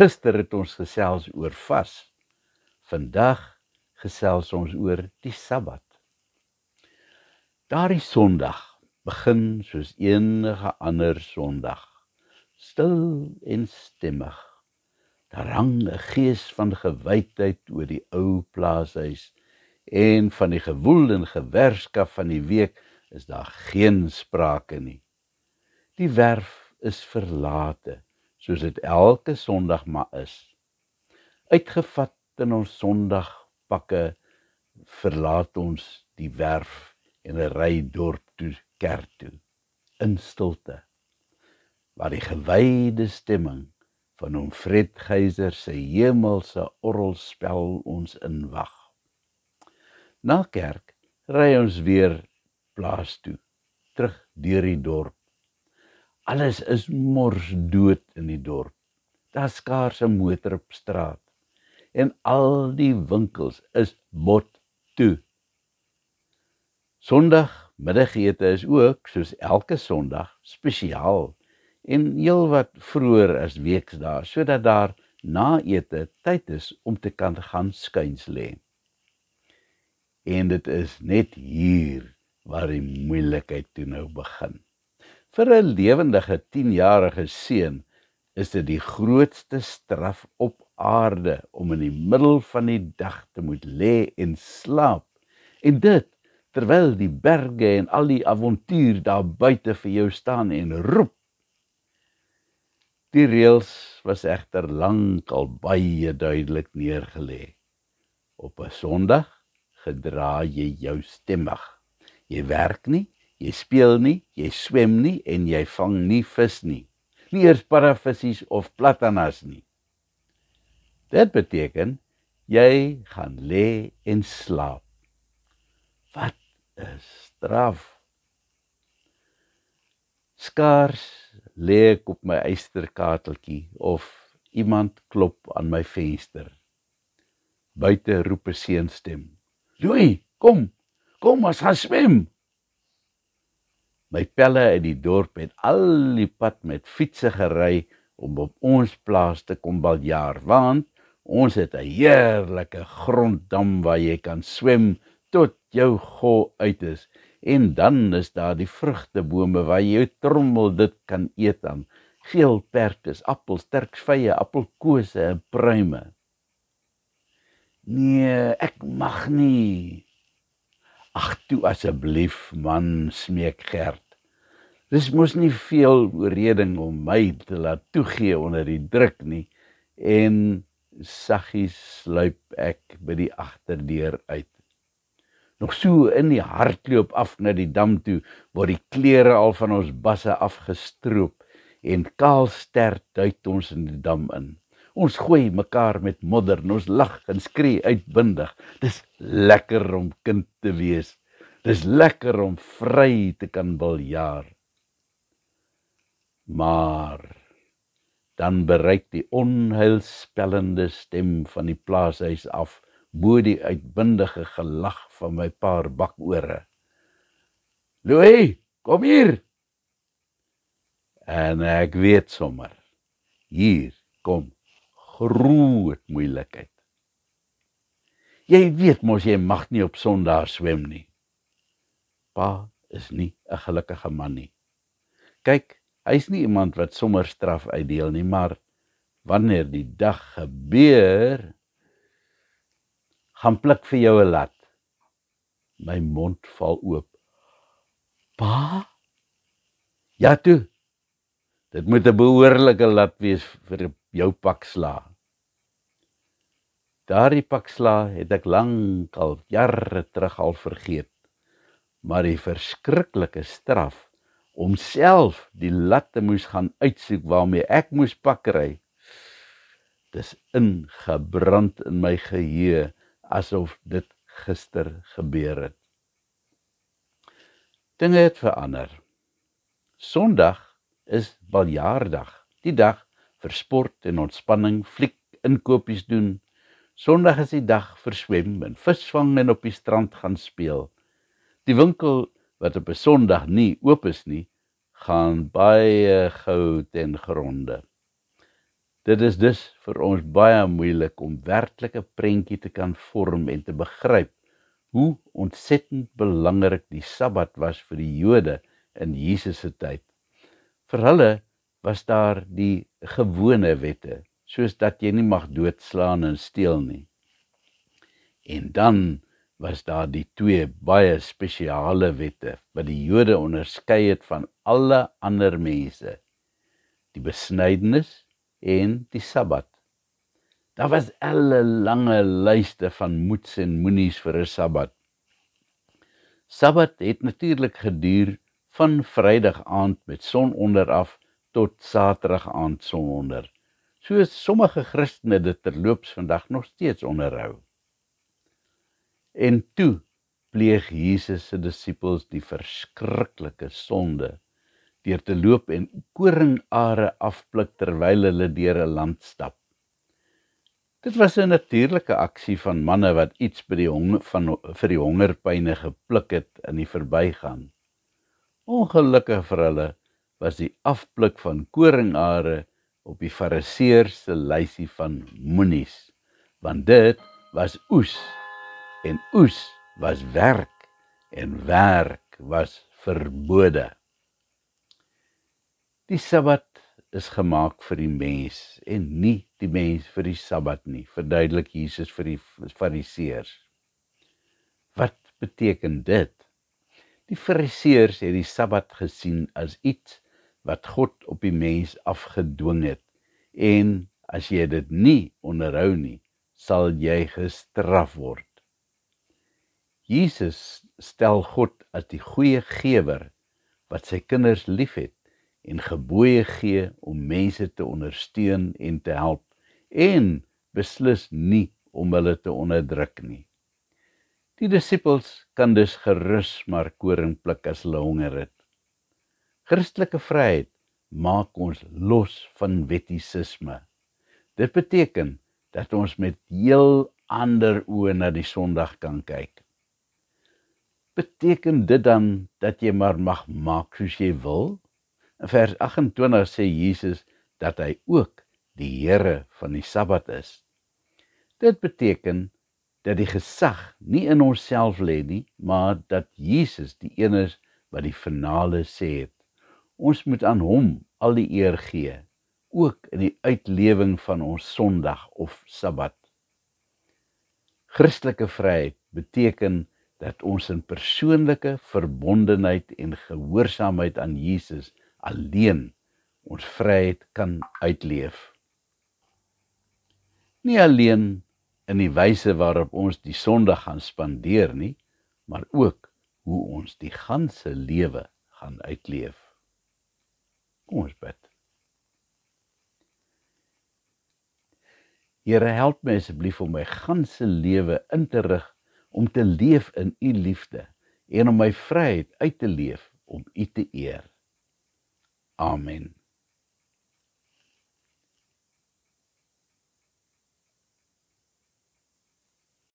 Gister het ons gesels oor vas. Vandag gesels ons oor die Sabbat. Daardie Sondag begin soos enige ander Sondag, stil en stemmig. Daar hang 'n gees van gewydheid oor die ou plaashuis en van die gewoel en gewerskap van die week is daar geen sprake nie. Die werf is verlate soos dit elke Sondag maar is. Uitgevat in ons Sondagpakke verlaat ons die werf en ry dorp toe kerk toe in stilte waar die gewyde stemming van hom Fred Geyser se hemelse orgelspel ons inwag. Na kerk ry ons weer plaas toe terug deur die dorp Alles is mors dood in die dorp. Daar's skaars 'n motor op straat. En al die winkels is bot toe. Sondag middagete is ook soos elke Sondag spesiaal en heelwat vroeër as weksdae sodat daar na ete tyd is om te kan gaan skuins lê. En dit is net hier waar die moeilikheid toe nou begin. Vir 'n lewendige 10-jarige seun is dit die grootste straf op aarde om in die middel van die dag te moet lê en slaap. En dit terwyl die berge en al die avontuur daar buite vir jou staan en roep. Die reëls was egter lank al baie duidelik neergelê. Op 'n Sondag gedra jy jou stemmig. Jy werk nie Jy speel nie, jy swem nie en jy vang nie vis nie. Nie eers paravissies of platanas nie. Dit beteken jy gaan lê en slaap. Wat 'n straf. Skaars lê ek op my eysterkateltjie of iemand klop aan my venster. Buite roep 'n seunstem. "Louis, kom. Kom, ons gaan swem." My pelle uit die dorp het al die pad met fietsse gery om op ons plaas te kom baljaar want ons het 'n heerlike gronddam waar jy kan swem tot jou go uit is. En dan is daar die vrugtebome waar jy trommel dit kan eet aan. Geel perkes appels sterksvye appelkose en pruime. Nee ek mag nie Ag toe asseblief man smeek Gert. Dis mos nie veel oorreding om my te laat toegee onder die druk nie en saggies sluip ek by die agterdeur uit. Nog so in die hardloop af na die dam toe waar die klere al van ons basse afgestroop en kaal ster duik ons in die dam in. Ons gooi mekaar met modder en ons lag en skree uitbundig. Dis lekker om kind te wees. Dis lekker om vry te kan biljaar. Maar dan bereik die onheilspellende stem van die plaashuis af bo die uitbundige gelag van my paar bakore. Louis, kom hier. En ek weet sommer hier kom groot moeilikheid. Jy weet mos jy mag nie op Sondag swem nie. Pa is nie 'n gelukkige man nie. Kyk, hy's nie iemand wat sommer straf uitdeel nie, maar wanneer die dag gebeur, gaan pluk vir jou 'n lat. My mond val oop. Pa? Ja toe. Dit moet 'n behoorlike lat wees vir jou pak slaag. Daardie pak sla het ek lank al jare terug al vergeet. Maar die verskriklike straf om self die latte moes gaan uitsoek waarmee ek moes pak kry. Dis ingebrand in my geheue asof dit gister gebeur het. Dinge het verander. Sondag is baljaardag, die dag vir sport en ontspanning, fliek, inkopies doen, Sondag is die dag vir swem en visvang en op die strand gaan speel. Die winkel wat op 'n Sondag nie oop is nie, gaan baie gou ten gronde. Dit is dus vir ons baie moeilik om werklik 'n prentjie te kan vorm en te begryp hoe ontsettend belangrik die Sabbat was vir die Jode in Jesus se tyd. Vir hulle was daar die gewone wette, soos dat jy nie mag doodslaan en steel nie. En dan was daar die twee baie spesiale wette wat die Jode onderskei het van alle ander mense. Die besnydenis en die Sabbat. Daar was 'n lange lyste van moets en moenies vir 'n Sabbat. Sabbat het natuurlik geduur van Vrydag aand met sononder af tot Saterdag aand sononder. Soos sommige Christene dit terloops vandag nog steeds onderhou. En toe pleeg Jesus se disippels die verskriklike sonde deur te loop en koringare afpluk terwyl hulle deur 'n land stap. Dit was 'n natuurlike aksie van manne wat iets by die honger van vir die hongerpyne gepluk het in die verbygaan. Ongelukkig vir hulle was die afpluk van koringare op die fariseërs se lysie van moenies, want dit was oes en oes was werk en werk was verbode. Die Sabbat is gemaak vir die mens en nie die mens vir die Sabbat nie, verduidelik Jesus vir die Fariseërs. Wat beteken dit? Die Fariseërs het die Sabbat gesien as iets wat God op die mens afgedwing het en as jy dit nie onderhou nie, sal jy gestraf word. Jesus stel God as die goeie gewer wat sy kinders liefhet en gebooie gee om mense te ondersteun en te help en beslis nie om hulle te onderdruk nie. Die disippels kan dus gerus maar koring pluk as hulle honger het. Christelike vryheid maak ons los van wettisisme. Dit beteken dat ons met heel ander oë na die Sondag kan kyk beteken dit dan dat jy maar mag maak soos jy wil? In vers 28 sê Jesus dat hy ook die Here van die Sabbat is. Dit beteken dat die gesag nie in onsself lê nie, maar dat Jesus die een is wat die finale sê het. Ons moet aan hom al die eer gee, ook in die uitlewing van ons Sondag of Sabbat. Christelike vryheid beteken dat ons in persoonlike verbondenheid en gehoorsaamheid aan Jesus alleen ons vryheid kan uitleef. Nie alleen in die wyse waarop ons die Sondag gaan spandeer nie, maar ook hoe ons die ganse lewe gaan uitleef. Kom ons bid. Here help my asseblief om my ganse lewe in te rig om te leef in u liefde en om my vryheid uit te leef om u te eer. Amen.